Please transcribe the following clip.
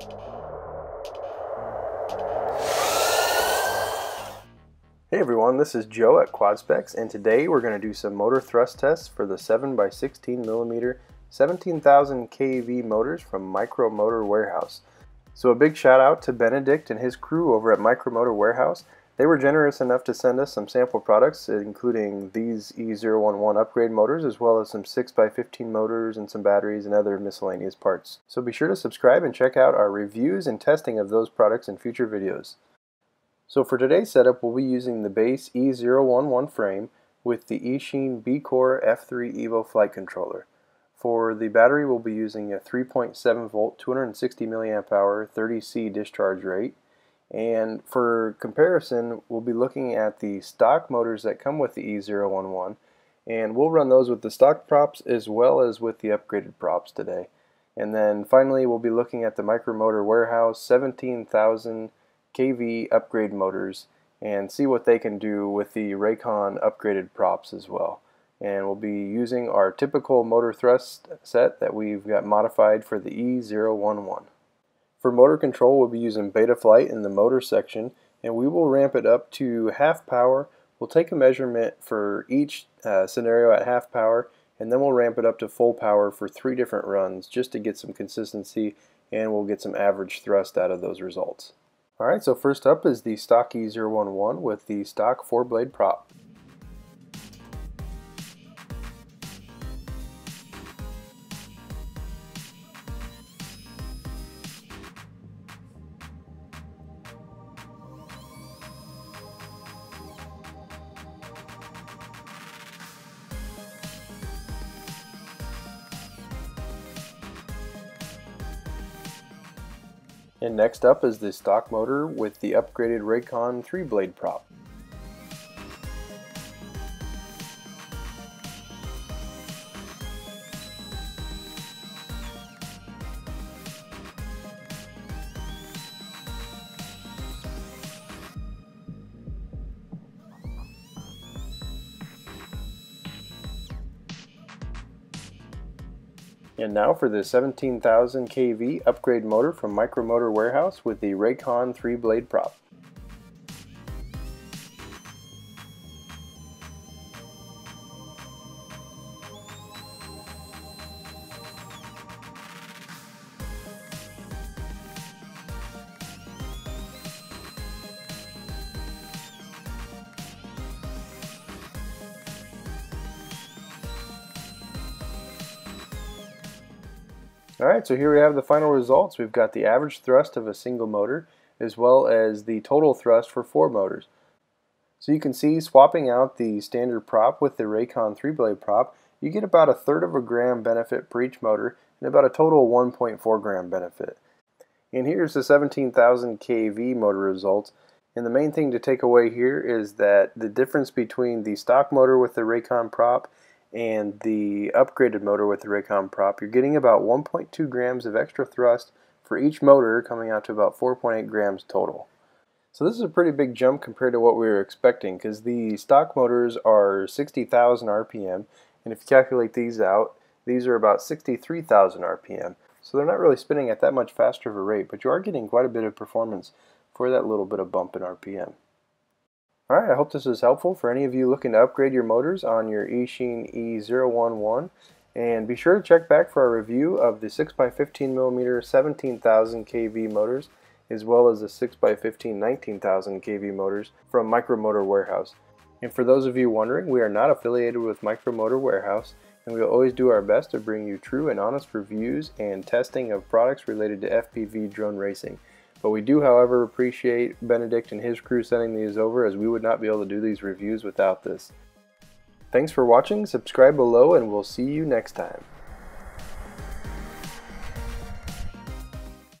Hey everyone, this is Joe at QuadSpex and today we're going to do some motor thrust tests for the 7x16mm 17,000 kV motors from Micro Motor Warehouse. So a big shout out to Benedict and his crew over at Micro Motor Warehouse. They were generous enough to send us some sample products including these E011 upgrade motors as well as some 6x15 motors and some batteries and other miscellaneous parts. So be sure to subscribe and check out our reviews and testing of those products in future videos. So for today's setup, we'll be using the base E011 frame with the Eachine Beecore F3 Evo flight controller. For the battery, we'll be using a 3.7 volt, 260 milliamp hour, 30C discharge rate. And for comparison, we'll be looking at the stock motors that come with the E011, and we'll run those with the stock props as well as with the upgraded props today. And then finally, we'll be looking at the Micromotor Warehouse 17,000 kV upgrade motors and see what they can do with the Raycon upgraded props as well. And we'll be using our typical motor thrust set that we've got modified for the E011. For motor control, we'll be using Betaflight in the motor section, and we will ramp it up to half power. We'll take a measurement for each uh, scenario at half power, and then we'll ramp it up to full power for three different runs just to get some consistency, and we'll get some average thrust out of those results. Alright, so first up is the stock E011 with the stock 4-blade prop. And next up is the stock motor with the upgraded Raycon 3-blade prop. And now for the 17,000 kV upgrade motor from Micromotor Warehouse with the Raycon 3-blade prop. Alright, so here we have the final results. We've got the average thrust of a single motor as well as the total thrust for four motors. So you can see swapping out the standard prop with the Raycon 3-blade prop, you get about a third of a gram benefit per each motor and about a total 1.4 gram benefit. And here's the 17,000 kV motor results. And the main thing to take away here is that the difference between the stock motor with the Raycon prop and the upgraded motor with the Raycon prop, you're getting about 1.2 grams of extra thrust for each motor, coming out to about 4.8 grams total. So this is a pretty big jump compared to what we were expecting because the stock motors are 60,000 RPM and if you calculate these out, these are about 63,000 RPM. So they're not really spinning at that much faster of a rate, but you are getting quite a bit of performance for that little bit of bump in RPM. Alright, I hope this is helpful for any of you looking to upgrade your motors on your Eachine E011. And be sure to check back for our review of the 6x15mm 17,000 kV motors as well as the 6x15 19,000 kV motors from Micromotor Warehouse. And for those of you wondering, we are not affiliated with Micromotor Warehouse and we will always do our best to bring you true and honest reviews and testing of products related to FPV drone racing. But we do, however, appreciate Benedict and his crew sending these over as we would not be able to do these reviews without this. Thanks for watching, subscribe below, and we'll see you next time.